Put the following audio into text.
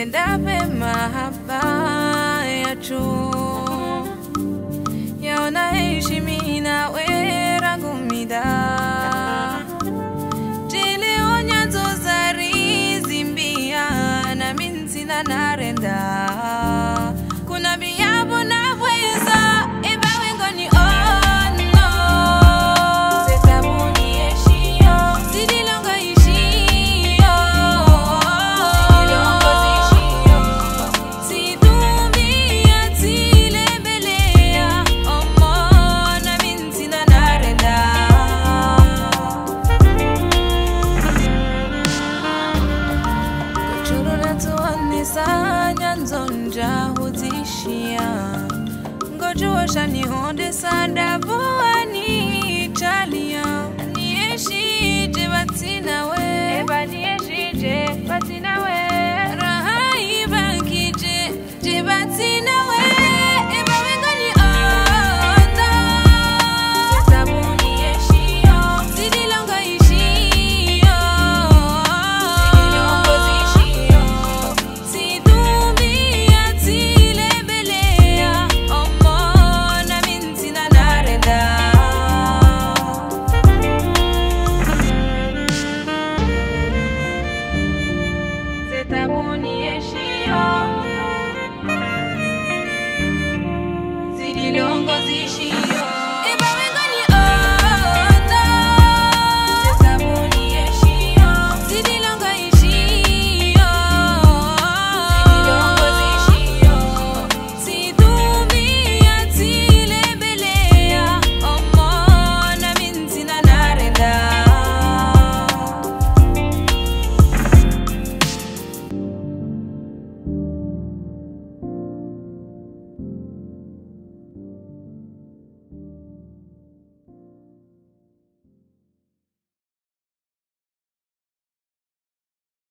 Tendape mahaba yacho Yaona heshimina wera gumida Tilionya zozari zimbia na minzina narenda nzonja huzishia ngojuosha nihondesa ndavuani italia